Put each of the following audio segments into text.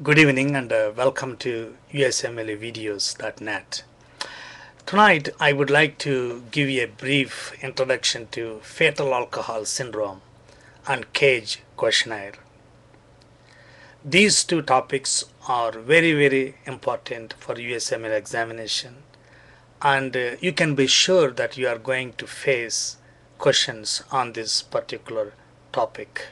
Good evening and uh, welcome to usmlevideos.net. Tonight I would like to give you a brief introduction to fetal alcohol syndrome and cage questionnaire. These two topics are very very important for USML examination and uh, you can be sure that you are going to face questions on this particular topic.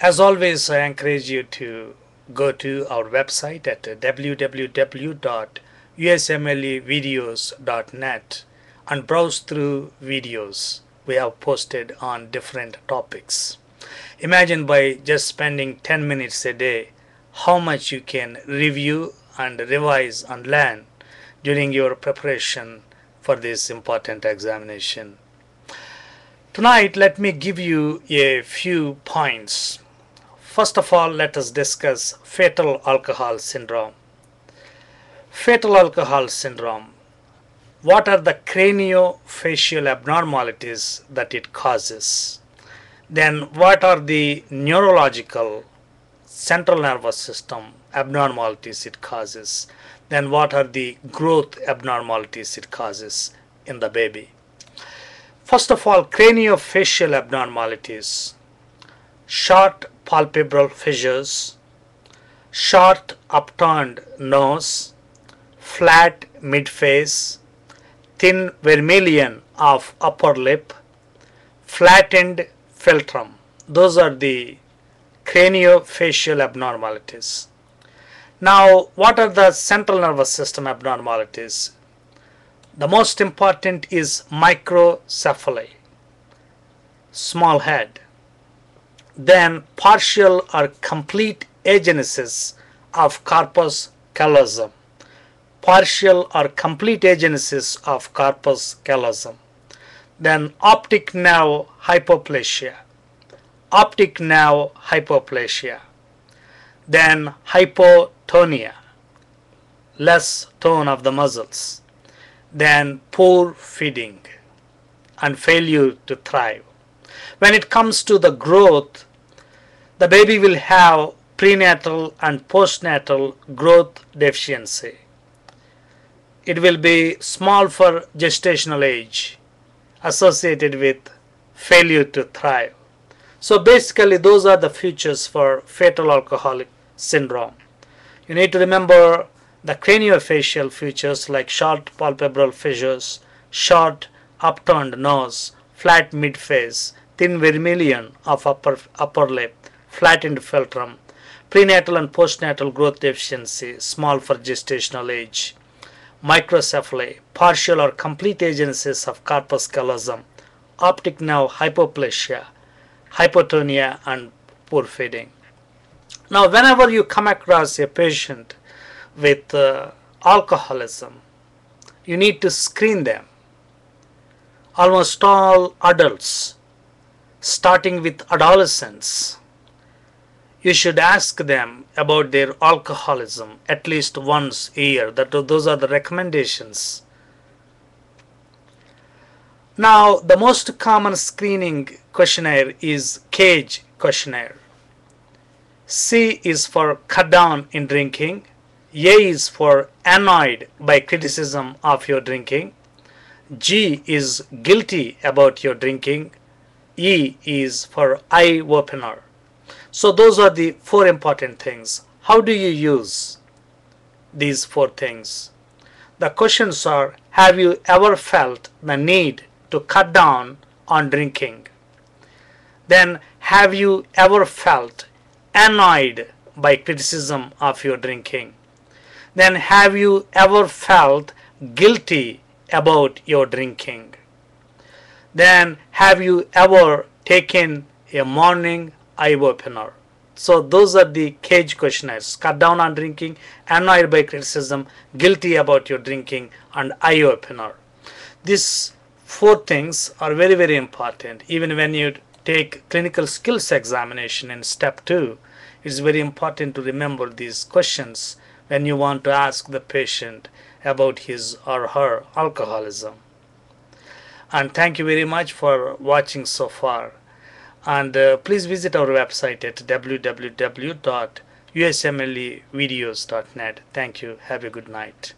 As always, I encourage you to go to our website at www.usmlevideos.net and browse through videos we have posted on different topics. Imagine by just spending 10 minutes a day how much you can review and revise and learn during your preparation for this important examination. Tonight, let me give you a few points. First of all, let us discuss fetal alcohol syndrome. Fetal alcohol syndrome. What are the craniofacial abnormalities that it causes? Then, what are the neurological central nervous system abnormalities it causes? Then, what are the growth abnormalities it causes in the baby? First of all, craniofacial abnormalities, short palpebral fissures, short upturned nose, flat midface, thin vermilion of upper lip, flattened philtrum. Those are the craniofacial abnormalities. Now, what are the central nervous system abnormalities? The most important is microcephaly, small head. Then partial or complete agenesis of corpus callosum. Partial or complete agenesis of corpus callosum. Then optic nerve hypoplasia. Optic nerve hypoplasia. Then hypotonia, less tone of the muscles then poor feeding and failure to thrive. When it comes to the growth, the baby will have prenatal and postnatal growth deficiency. It will be small for gestational age associated with failure to thrive. So basically those are the features for fetal alcoholic syndrome. You need to remember the craniofacial features like short palpebral fissures, short upturned nose, flat midface, thin vermilion of upper, upper lip, flattened philtrum, prenatal and postnatal growth deficiency, small for gestational age, microcephaly, partial or complete agenesis of corpus callosum, optic nerve hypoplasia, hypotonia, and poor feeding. Now, whenever you come across a patient with uh, alcoholism, you need to screen them. Almost all adults, starting with adolescents, you should ask them about their alcoholism at least once a year. That those are the recommendations. Now, the most common screening questionnaire is CAGE questionnaire. C is for cut down in drinking. A is for annoyed by criticism of your drinking. G is guilty about your drinking. E is for eye opener. So those are the four important things. How do you use these four things? The questions are Have you ever felt the need to cut down on drinking? Then, have you ever felt annoyed by criticism of your drinking? Then, have you ever felt guilty about your drinking? Then, have you ever taken a morning opener? So, those are the cage questionnaires cut down on drinking, annoyed by criticism, guilty about your drinking, and eye opener. These four things are very, very important. Even when you take clinical skills examination in step two, it's very important to remember these questions when you want to ask the patient about his or her alcoholism. And thank you very much for watching so far. And uh, please visit our website at www.usmlevideos.net Thank you. Have a good night.